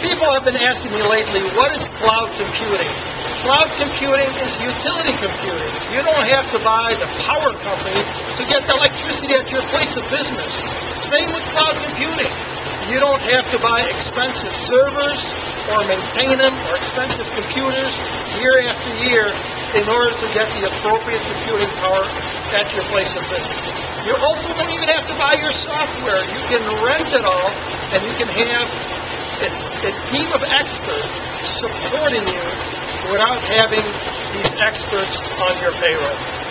People have been asking me lately, what is cloud computing? Cloud computing is utility computing. You don't have to buy the power company to get the electricity at your place of business. Same with cloud computing. You don't have to buy expensive servers or maintain them or expensive computers year after year in order to get the appropriate computing power at your place of business. You also don't even have to buy your software. You can rent it all and you can have a, a team of experts supporting you without having these experts on your payroll.